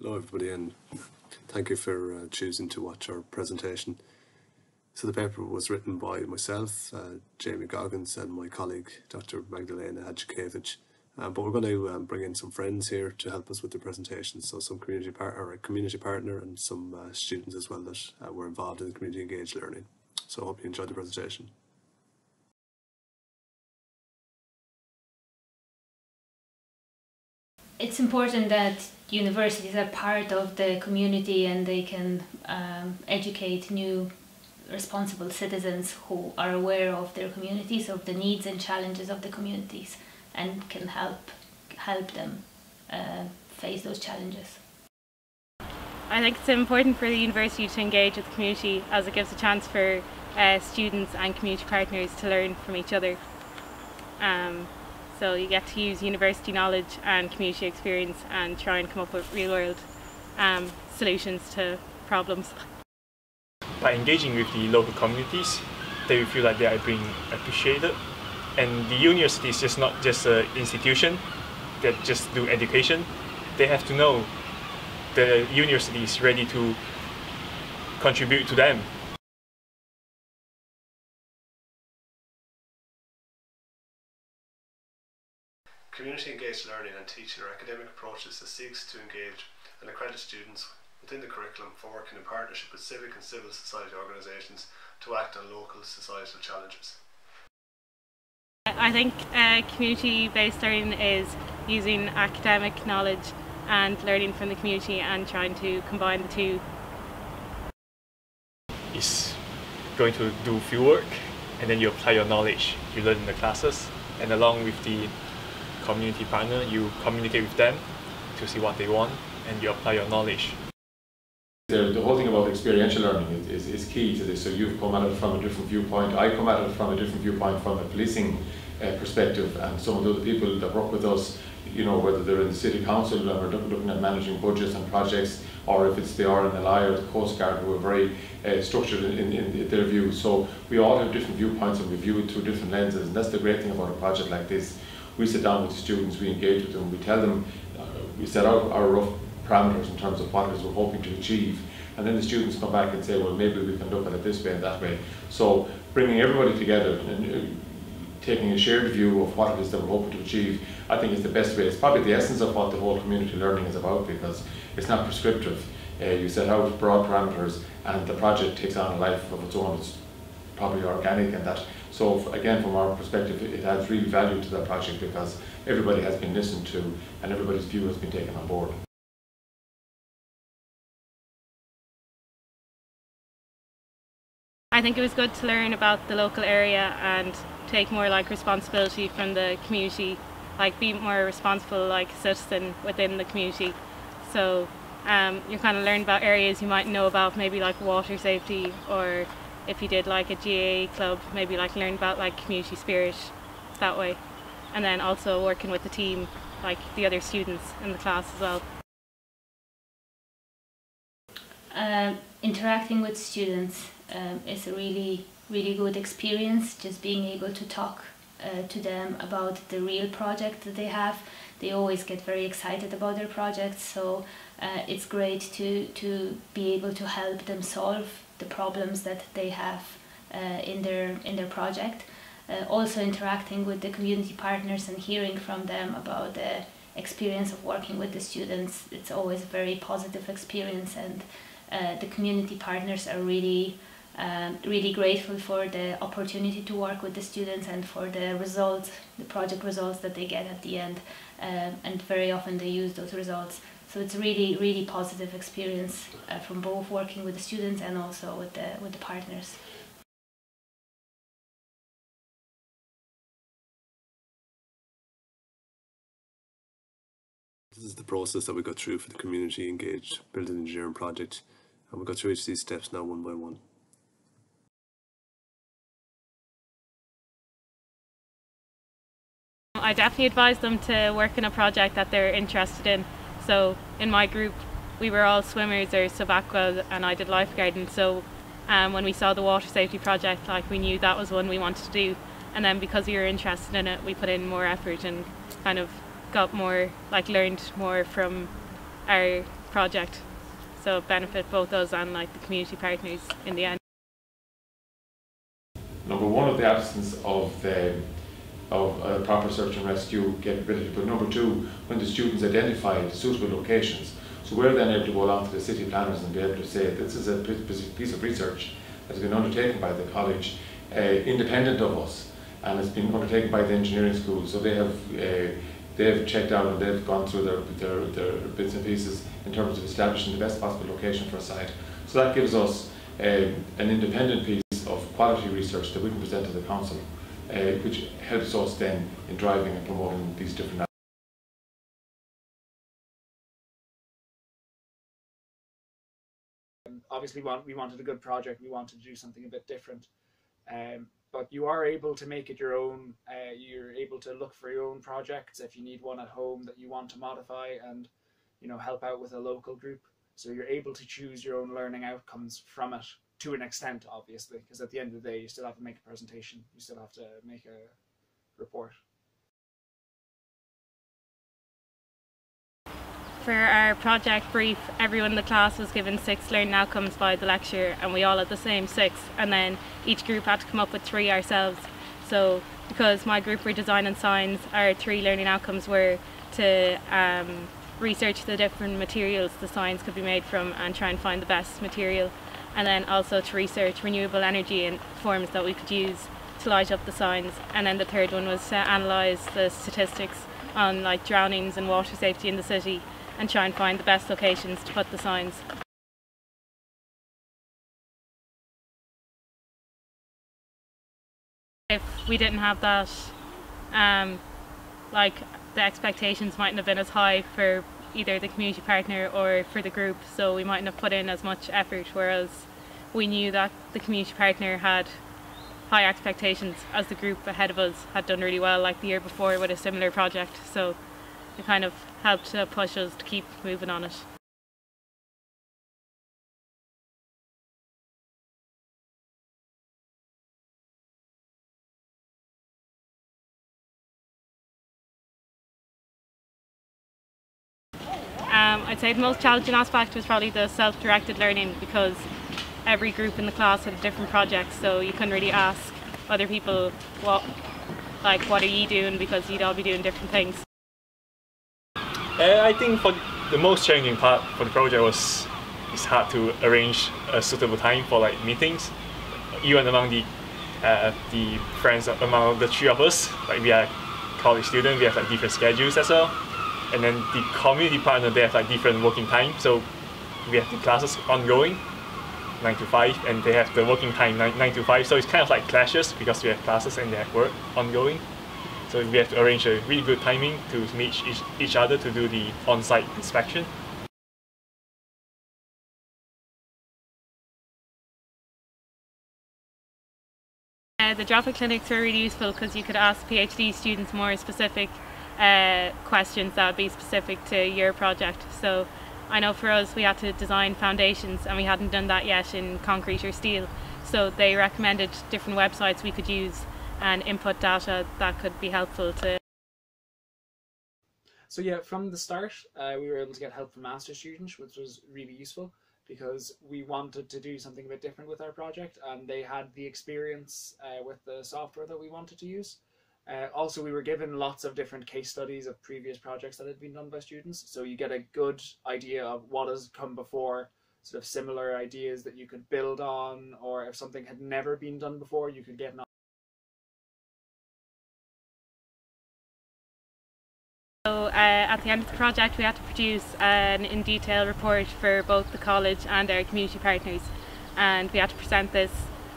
Hello, everybody, and thank you for uh, choosing to watch our presentation. So the paper was written by myself, uh, Jamie Goggins, and my colleague, Dr. Magdalena Hajdukiewicz. Um, but we're going to um, bring in some friends here to help us with the presentation. So some community partner, or a community partner, and some uh, students as well that uh, were involved in the community engaged learning. So I hope you enjoyed the presentation. It's important that universities are part of the community and they can um, educate new responsible citizens who are aware of their communities, of the needs and challenges of the communities, and can help help them uh, face those challenges. I think it's important for the university to engage with the community as it gives a chance for uh, students and community partners to learn from each other. Um, so you get to use university knowledge and community experience and try and come up with real world um, solutions to problems. By engaging with the local communities, they feel like they are being appreciated. And the university is just not just an institution that just do education. They have to know the university is ready to contribute to them Community engaged learning and teaching are academic approaches that seeks to engage and accredit students within the curriculum for working in partnership with civic and civil society organisations to act on local societal challenges. I think uh, community-based learning is using academic knowledge and learning from the community and trying to combine the two. Is going to do fieldwork and then you apply your knowledge you learn in the classes and along with the community partner, you communicate with them to see what they want and you apply your knowledge. The, the whole thing about experiential learning is, is, is, key to this. So you've come at it from a different viewpoint. I come at it from a different viewpoint from a policing uh, perspective and some of the other people that work with us, you know, whether they're in the city council we're looking at managing budgets and projects or if it's the RNLI or the Coast Guard who are very uh, structured in, in, their views. So we all have different viewpoints and we view it through different lenses and that's the great thing about a project like this we sit down with the students, we engage with them, we tell them, uh, we set out our rough parameters in terms of what it is we're hoping to achieve. And then the students come back and say, well, maybe we can look at it this way and that way. So bringing everybody together and uh, taking a shared view of what it is that we're hoping to achieve, I think is the best way. It's probably the essence of what the whole community learning is about because it's not prescriptive. Uh, you set out broad parameters and the project takes on a life of its own. It's probably organic and that so again, from our perspective, it adds real value to that project because everybody has been listened to and everybody's view has been taken on board. I think it was good to learn about the local area and take more like responsibility from the community, like be more responsible like citizen within the community. So um, you kind of learn about areas you might know about, maybe like water safety or if you did like a GAA club, maybe like learn about like community spirit that way. And then also working with the team, like the other students in the class as well. Um, interacting with students um, is a really, really good experience, just being able to talk uh, to them about the real project that they have. They always get very excited about their projects, so uh, it's great to, to be able to help them solve the problems that they have uh, in their in their project. Uh, also interacting with the community partners and hearing from them about the experience of working with the students. It's always a very positive experience and uh, the community partners are really um, really grateful for the opportunity to work with the students and for the results, the project results that they get at the end. Um, and very often they use those results so it's really, really positive experience uh, from both working with the students and also with the, with the partners. This is the process that we go through for the community engaged building engineering project and we go through each of these steps now one by one. I definitely advise them to work in a project that they're interested in so in my group, we were all swimmers or sub-aqua and I did lifeguarding. So um, when we saw the water safety project, like we knew that was one we wanted to do. And then because we were interested in it, we put in more effort and kind of got more, like learned more from our project. So benefit both us and like the community partners in the end. Number one, of the absence of the of uh, proper search and rescue capability, but number two, when the students identify suitable locations, so we're then able to go along to the city planners and be able to say this is a piece of research that has been undertaken by the college, uh, independent of us, and it's been undertaken by the engineering school. So they have uh, they've checked out and they've gone through their, their, their bits and pieces in terms of establishing the best possible location for a site. So that gives us uh, an independent piece of quality research that we can present to the council, which helps us then in driving and promoting these different obviously want, we wanted a good project, we wanted to do something a bit different. Um, but you are able to make it your own. Uh, you're able to look for your own projects if you need one at home that you want to modify and, you know, help out with a local group. So you're able to choose your own learning outcomes from it to an extent, obviously, because at the end of the day, you still have to make a presentation. You still have to make a report. For our project brief, everyone in the class was given six learning outcomes by the lecturer and we all had the same six and then each group had to come up with three ourselves. So because my group were design and science, our three learning outcomes were to um, research the different materials the signs could be made from and try and find the best material and then also to research renewable energy and forms that we could use to light up the signs and then the third one was to analyse the statistics on like drownings and water safety in the city and try and find the best locations to put the signs. If we didn't have that, um, like the expectations mightn't have been as high for either the community partner or for the group, so we mightn't have put in as much effort, whereas we knew that the community partner had high expectations as the group ahead of us had done really well like the year before with a similar project so it kind of helped to push us to keep moving on it. I'd say the most challenging aspect was probably the self-directed learning because every group in the class had a different project so you couldn't really ask other people what like what are you doing because you'd all be doing different things. Uh, I think for the most challenging part for the project was it's hard to arrange a suitable time for like meetings, even among the uh, the friends among the three of us. Like we are college students, we have like different schedules as well, and then the community partner they have like different working time. So we have the classes ongoing, nine to five, and they have the working time nine, nine to five. So it's kind of like clashes because we have classes and they have work ongoing. So we have to arrange a really good timing to meet each, each other to do the on-site inspection. Uh, the Droplet clinics were really useful because you could ask PhD students more specific uh, questions that would be specific to your project. So I know for us we had to design foundations and we hadn't done that yet in concrete or steel. So they recommended different websites we could use and input data that could be helpful to. So yeah, from the start, uh, we were able to get help from master students, which was really useful because we wanted to do something a bit different with our project, and they had the experience uh, with the software that we wanted to use. Uh, also, we were given lots of different case studies of previous projects that had been done by students, so you get a good idea of what has come before, sort of similar ideas that you could build on, or if something had never been done before, you could get an So uh, at the end of the project we had to produce an in detail report for both the college and our community partners. And we had to present this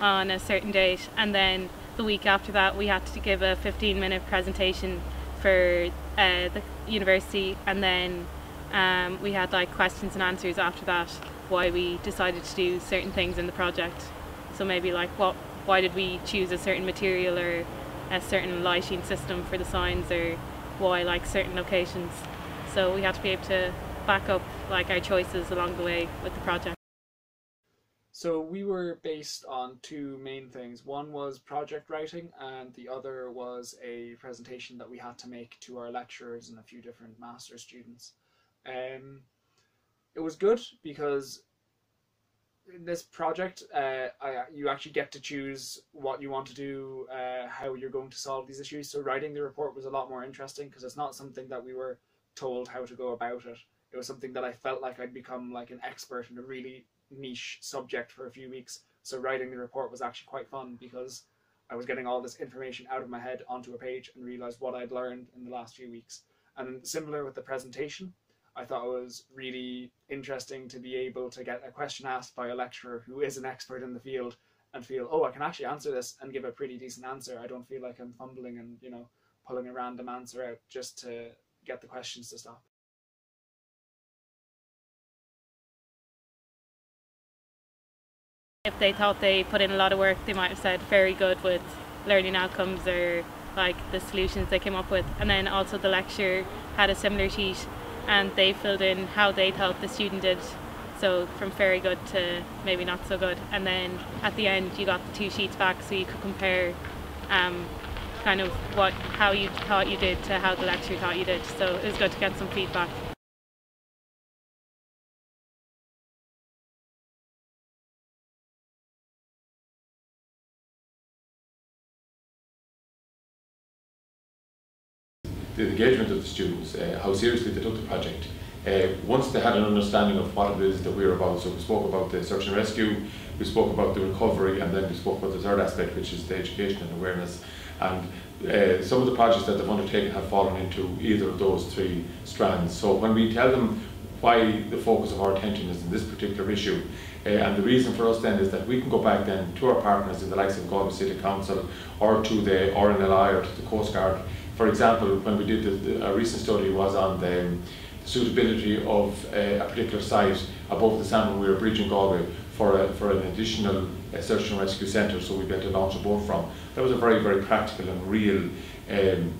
on a certain date and then the week after that we had to give a 15 minute presentation for uh, the university and then um, we had like questions and answers after that why we decided to do certain things in the project so maybe like what why did we choose a certain material or a certain lighting system for the signs or why like certain locations. So we had to be able to back up like our choices along the way with the project. So we were based on two main things. One was project writing and the other was a presentation that we had to make to our lecturers and a few different master students. Um, it was good because in this project, uh, I, you actually get to choose what you want to do, uh, how you're going to solve these issues. So writing the report was a lot more interesting because it's not something that we were told how to go about it. It was something that I felt like I'd become like an expert in a really niche subject for a few weeks. So writing the report was actually quite fun because I was getting all this information out of my head onto a page and realized what I'd learned in the last few weeks. And similar with the presentation, I thought it was really interesting to be able to get a question asked by a lecturer who is an expert in the field and feel, oh, I can actually answer this and give a pretty decent answer. I don't feel like I'm fumbling and, you know, pulling a random answer out just to get the questions to stop. If they thought they put in a lot of work, they might have said very good with learning outcomes or like the solutions they came up with. And then also the lecturer had a similar sheet and they filled in how they thought the student did. So from very good to maybe not so good. And then at the end you got the two sheets back so you could compare um, kind of what how you thought you did to how the lecturer thought you did. So it was good to get some feedback. The engagement of the students, uh, how seriously they took the project. Uh, once they had an understanding of what it is that we were about, so we spoke about the search and rescue, we spoke about the recovery, and then we spoke about the third aspect, which is the education and awareness. And uh, some of the projects that they've undertaken have fallen into either of those three strands. So when we tell them why the focus of our attention is in this particular issue, uh, and the reason for us then is that we can go back then to our partners in the likes of Galway City Council or to the RNLI or to the Coast Guard for example, when we did the, a recent study was on the, suitability of uh, a particular site above the Salmon Weir Bridge in Galway for, a, for an additional uh, search and rescue centre so be able to launch a boat from. That was a very, very practical and real um,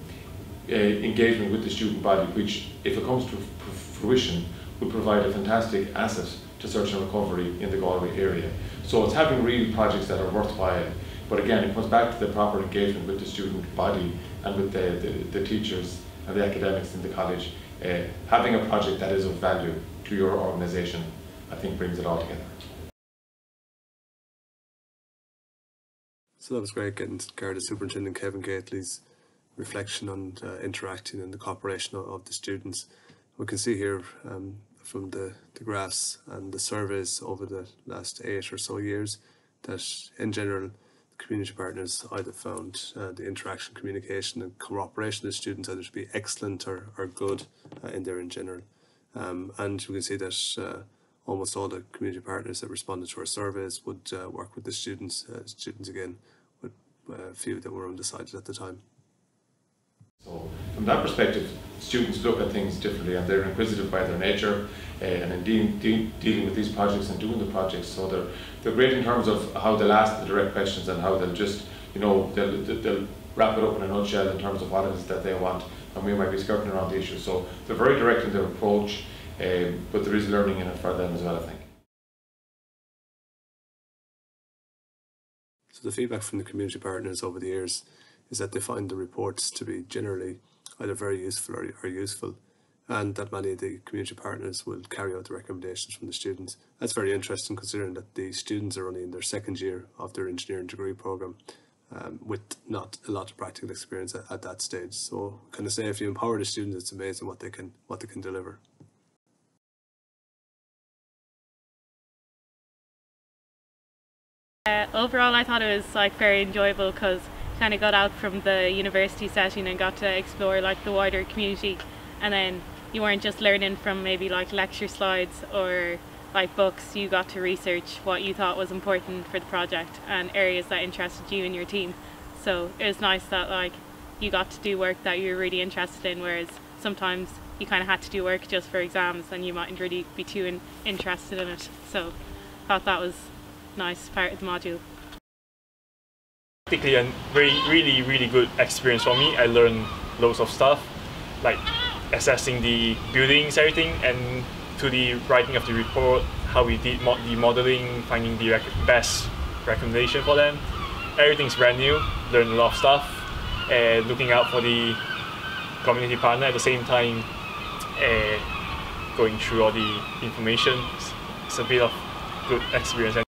uh, engagement with the student body, which, if it comes to fruition, would provide a fantastic asset to search and recovery in the Galway area. So it's having real projects that are worthwhile. But again, it comes back to the proper engagement with the student body and with the, the, the teachers and the academics in the college, uh, having a project that is of value to your organisation, I think brings it all together. So that was great getting Garda Superintendent Kevin Gately's reflection on uh, interacting and the cooperation of, of, the students. We can see here um, from the, the graphs and the surveys over the last eight or so years that in general community partners either found uh, the interaction, communication and cooperation of students either to be excellent or, or good uh, in there in general. Um, and we can see that uh, almost all the community partners that responded to our surveys would uh, work with the students, uh, students again, with a few that were undecided at the time. From that perspective, students look at things differently and they're inquisitive by their nature uh, and in de de dealing with these projects and doing the projects. So they're, they're great in terms of how they'll ask the direct questions and how they'll just, you know, they'll, they'll wrap it up in a nutshell in terms of what it is that they want and we might be skirting around the issue. So they're very direct in their approach, um, but there is learning in it for them as well, I think. So the feedback from the community partners over the years is that they find the reports to be generally either very useful or, or useful and that many of the community partners will carry out the recommendations from the students. That's very interesting considering that the students are only in their second year of their engineering degree programme um, with not a lot of practical experience at, at that stage. So kind of say if you empower the students, it's amazing what they can what they can deliver. Uh, overall, I thought it was like very enjoyable because kind of got out from the university setting and got to explore like the wider community. And then you weren't just learning from maybe like lecture slides or like books. You got to research what you thought was important for the project and areas that interested you and your team. So it was nice that like you got to do work that you were really interested in whereas sometimes you kind of had to do work just for exams and you mightn't really be too in interested in it. So I thought that was nice part of the module Practically a very, really, really good experience for me. I learned loads of stuff, like assessing the buildings, everything, and to the writing of the report, how we did the modeling, finding the rec best recommendation for them. Everything's brand new, learned a lot of stuff, and looking out for the community partner at the same time, uh, going through all the information. It's a bit of good experience.